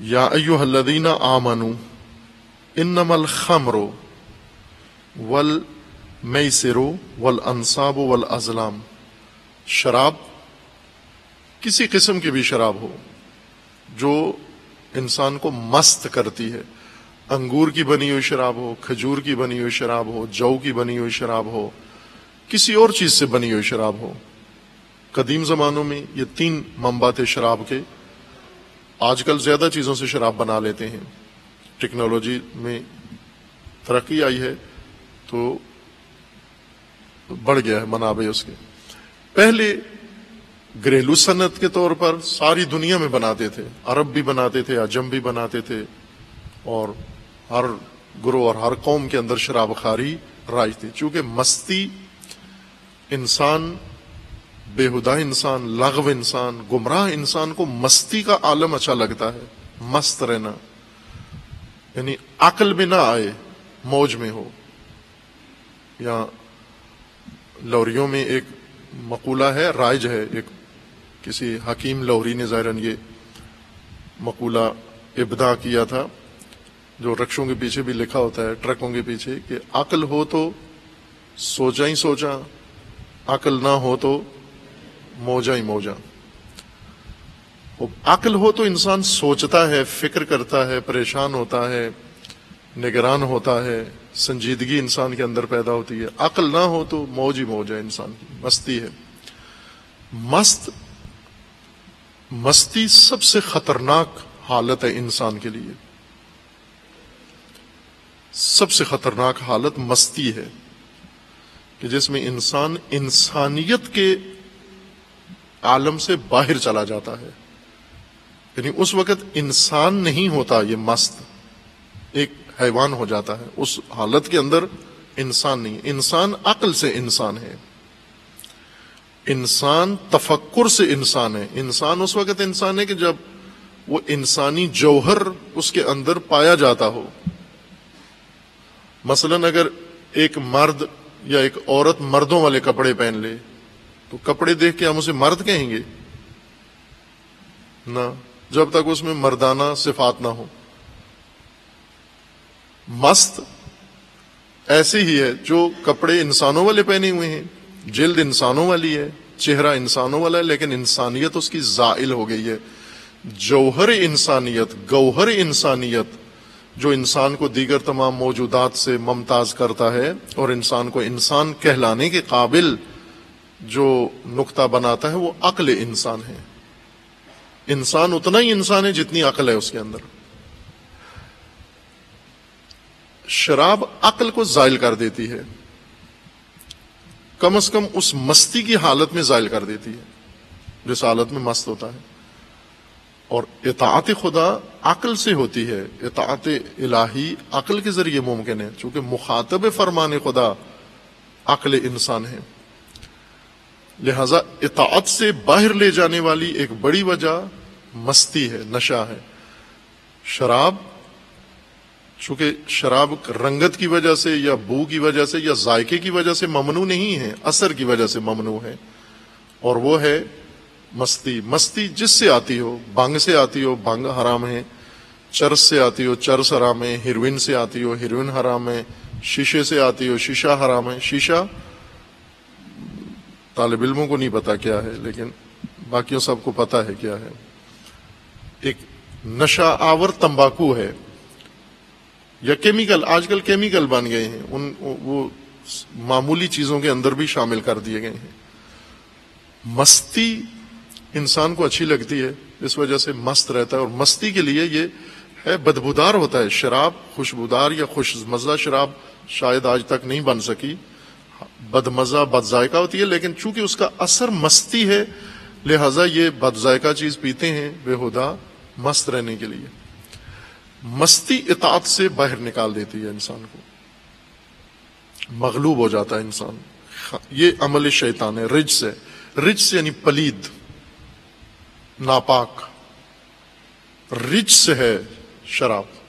یا ایو الذین آمنو، انما الخمر والمیسر والانصاب والازلام۔ شراب کسی قسم کی بھی شراب ہو، جو انسان کو مست کرتی ہے۔ انگور کی بنی ہوئی شراب ہو، کھجور کی بنی ہوئی شراب ہو، جو کی بنی ہوئی شراب ہو، کسی اور چیز سے بنی ہوئی شراب ہو۔ قدیم زمانوں میں یہ تین منبع تھے شراب کے۔ آج کل زیادہ چیزوں سے شراب بنا لیتے ہیں۔ ٹیکنالوجی میں ترقی آئی ہے تو بڑھ گیا ہے منابع اس کے۔ پہلے گھریلو صنعت کے طور پر ساری دنیا میں بناتے تھے۔ عرب بھی بناتے تھے اجم بھی بناتے تھے۔ اور ہر گروہ اور ہر قوم کے اندر شراب خاری رائج تھی۔ چونکہ مستی انسان بےحدہ انسان، لغو انسان، گمراہ انسان کو مستی کا عالم اچھا لگتا ہے، مست رہنا۔ یعنی عقل میں نہ آئے، موج میں ہو۔ یا لوریوں میں ایک مقولہ ہے، رائج ہے۔ ایک کسی حکیم لوری نے ظاہراً یہ مقولہ ابدا کیا تھا، جو رکشوں کے پیچھے بھی لکھا ہوتا ہے، ٹرکوں کے پیچھے، کہ عقل ہو تو سوچا ہی سوچا، عقل نہ ہو تو موجا ہی موجا عقل ہو تو انسان سوچتا ہے، فکر کرتا ہے، پریشان ہوتا ہے، نگران ہوتا ہے۔ سنجیدگی انسان کے اندر پیدا ہوتی ہے۔ عقل نہ ہو تو موج ہی موج ہے انسان کی۔ مستی ہے۔ مست، مستی سب سے خطرناک حالت ہے انسان کے لیے۔ سب سے خطرناک حالت مستی ہے کہ جس میں انسان انسانیت کے عالم سے باہر چلا جاتا ہے۔ یعنی اس وقت انسان نہیں ہوتا یہ مست، ایک حیوان ہو جاتا ہے۔ اس حالت کے اندر انسان نہیں، انسان عقل سے انسان ہے۔ انسان تفکر سے انسان ہے۔ انسان اس وقت انسان ہے کہ جب وہ انسانی جوہر اس کے اندر پایا جاتا ہو۔ مثلا اگر ایک مرد یا ایک عورت مردوں والے کپڑے پہن لے تو کپڑے دیکھ کے ہم اسے مرد کہیں گے؟ نہ، جب تک اس میں مردانہ صفات نہ ہو مست ایسے ہی ہے جو کپڑے انسانوں والے پہنے ہوئے ہیں۔ جلد انسانوں والی ہے، چہرہ انسانوں والا ہے، لیکن انسانیت اس کی زائل ہو گئی ہے۔ جوہر انسانیت، گوہر انسانیت جو انسان کو دیگر تمام موجودات سے ممتاز کرتا ہے اور انسان کو انسان کہلانے کے قابل جو نقطہ بناتا ہے وہ عقل انسان ہے۔ انسان اتنا ہی انسان ہے جتنی عقل ہے اس کے اندر۔ شراب عقل کو زائل کر دیتی ہے۔ کم از کم اس مستی کی حالت میں زائل کر دیتی ہے۔ جس حالت میں مست ہوتا ہے۔ اور اطاعت خدا عقل سے ہوتی ہے۔ اطاعت الہی عقل کے ذریعے ممکن ہے۔ چونکہ مخاطب فرمان خدا عقل انسان ہے۔ لہذا اطاعت سے باہر لے جانے والی ایک بڑی وجہ مستی ہے، نشہ ہے۔ شراب، چونکہ شراب رنگت کی وجہ سے یا بو کی وجہ سے یا ذائقے کی وجہ سے ممنوع نہیں ہے، اثر کی وجہ سے ممنوع ہے۔ اور وہ ہے مستی۔ مستی جس سے آتی ہو؟ بانگ سے آتی ہو؟ بانگ حرام ہے۔ چرس سے آتی ہو؟ چرس حرام ہے۔ ہیروئن سے آتی ہو؟ ہیروئن حرام ہے۔ شیشے سے آتی ہو؟ شیشہ حرام ہے۔ شیشہ طالب علموں کو نہیں پتا کیا ہے، لیکن باقیوں سب کو پتا ہے کیا ہے۔ ایک نشہ آور تمباکو ہے۔ یا کیمیکل، آج کل کیمیکل بن گئے ہیں۔ ان، وہ معمولی چیزوں کے اندر بھی شامل کر دیے گئے ہیں۔ مستی انسان کو اچھی لگتی ہے، اس وجہ سے مست رہتا ہے۔ اور مستی کے لیے یہ ہے، بدبودار ہوتا ہے۔ شراب خوشبودار یا خوش مزہ شراب شاید آج تک نہیں بن سکی۔ بد مزہ بد ذائقہ ہوتی ہے، لیکن چونکہ اس کا اثر مستی ہے، لہذا یہ بد ذائقہ چیز پیتے ہیں بےہدا مست رہنے کے لیے۔ مستی اطاعت سے باہر نکال دیتی ہے انسان کو۔ مغلوب ہو جاتا ہے انسان۔ یہ عمل شیطان ہے رج سے رج سے یعنی پلید، ناپاک۔ رچ سے ہے شراب۔